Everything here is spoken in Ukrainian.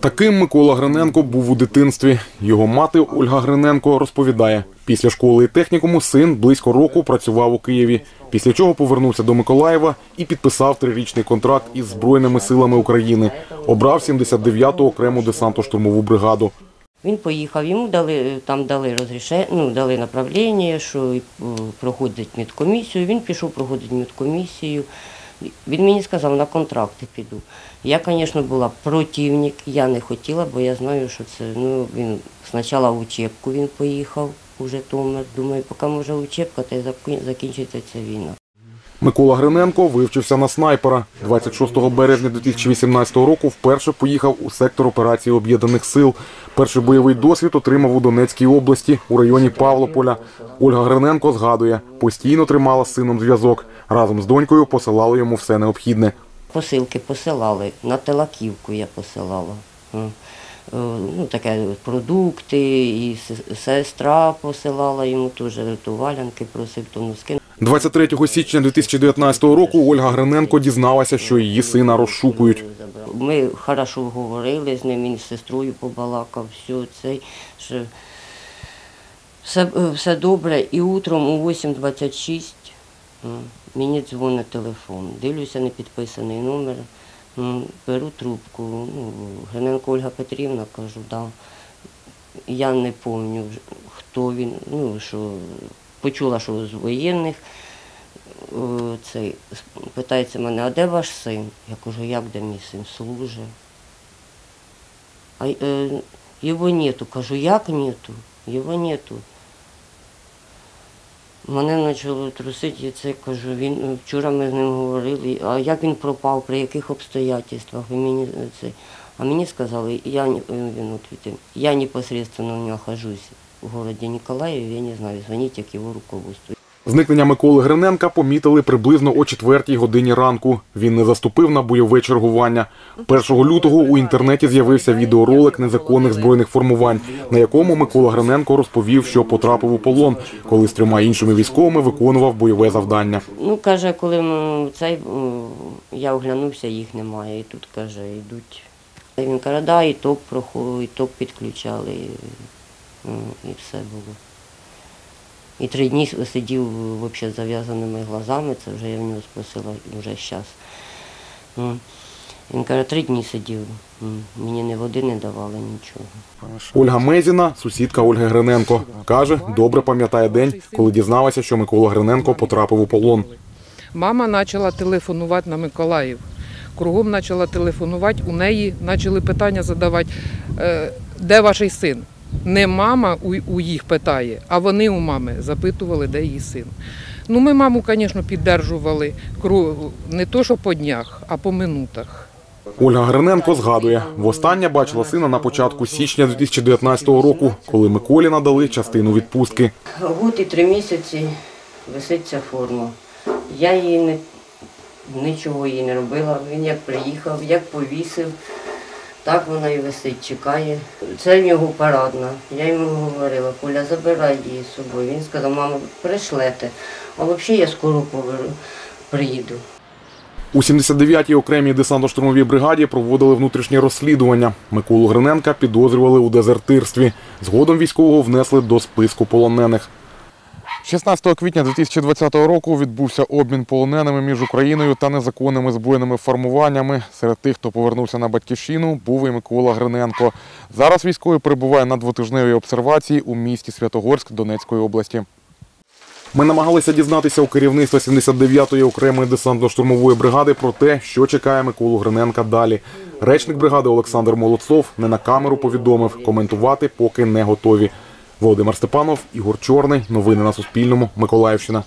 Таким Микола Гриненко був у дитинстві. Його мати Ольга Гриненко розповідає, після школи і технікуму син близько року працював у Києві, після чого повернувся до Миколаєва і підписав трирічний контракт із Збройними силами України. Обрав 79-ту окрему десантно-штурмову бригаду. Він поїхав, йому дали там дали розрішення, ну дали направлення, що проходить медкомісію. Він пішов проходити медкомісію. Він мені сказав, на контракти піду. Я, звісно, була противник, я не хотіла, бо я знаю, що це. Ну, він спочатку в учебку він поїхав у Житомир. Думаю, поки може учебка, то й закінчиться ця війна. Микола Гриненко вивчився на снайпера. 26 березня 2018 року вперше поїхав у сектор операції Об'єднаних сил. Перший бойовий досвід отримав у Донецькій області у районі Павлополя. Ольга Гриненко згадує, постійно тримала з сином зв'язок. Разом з донькою посилала йому все необхідне. Посилки посилали, на Телаківку я посилала. Е, Ну, таке продукти, і сестра посилала йому теж рятувалянки, просив то носки. 23 січня 2019 року Ольга Гриненко дізналася, що її сина розшукують. Ми хорошо говорили з ним, він з сестрою побалакав, все цей. Що все, все добре. І утром у 8.26 мені дзвонить телефон. Дивлюся, не підписаний номер. М, Беру трубку. Ну, Гриненко Ольга Петрівна, кажу, да. Я не пам'ятаю, хто він, ну, що почула, що з воєнних. Цей питається мене, а де ваш син? Я кажу, як де мій син служить? А е, його нету. Кажу, як нету? Його нету. Мене почало трусити, і це кажу, він е, вчора ми з ним говорили, а як він пропав, при яких обстоятельствах? Мені е, це. А мені сказали, я е, він я непосредственно у нього хожусь в городі Ніколаєві, я не знаю, дзвоніть, як його руководство. Зникнення Миколи Гриненка помітили приблизно о 4 годині ранку. Він не заступив на бойове чергування. 1 лютого у інтернеті з'явився відеоролик незаконних збройних формувань, на якому Микола Гриненко розповів, що потрапив у полон, коли з трьома іншими військовими виконував бойове завдання. Ну, каже, коли цей, я оглянувся, їх немає. І тут, каже, йдуть. Він каже, да, і ток проходив, і ток підключали, і, все було. І три дні сидів взагалі з зав'язаними глазами, це вже я в нього спросила вже зараз. Він каже, три дні сидів, мені ні води не давали, нічого. Ольга Мезіна, сусідка Ольги Гриненко, каже, добре пам'ятає день, коли дізналася, що Микола Гриненко потрапив у полон. Мама почала телефонувати на Миколаїв. Кругом почала телефонувати, у неї почали питання задавати, е, де ваш син? Не мама у, їх питає, а вони у мами запитували, де її син. Ну, ми маму, звісно, піддержували не то, що по днях, а по минутах. Ольга Гриненко згадує, востаннє бачила сина на початку січня 2019 року, коли Миколі надали частину відпустки. Год і три місяці висить ця форма. Я її не, нічого їй не робила. Він як приїхав, як повісив, так вона і висить, чекає. Це в нього парадна. Я йому говорила, Коля, забирай її з собою. Він сказав, мама, пришлете. А взагалі я скоро поверну, приїду. У 79-й окремій десантно-штурмовій бригаді проводили внутрішнє розслідування. Миколу Гриненка підозрювали у дезертирстві. Згодом військового внесли до списку полонених. 16 квітня 2020 року відбувся обмін полоненими між Україною та незаконними збройними формуваннями. Серед тих, хто повернувся на батьківщину, був і Микола Гриненко. Зараз військовий перебуває на двотижневій обсервації у місті Святогорськ Донецької області. Ми намагалися дізнатися у керівництва 79-ї окремої десантно-штурмової бригади про те, що чекає Миколу Гриненка далі. Речник бригади Олександр Молодцов не на камеру повідомив, коментувати поки не готові. Володимир Степанов, Ігор Чорний. Новини на Суспільному. Миколаївщина.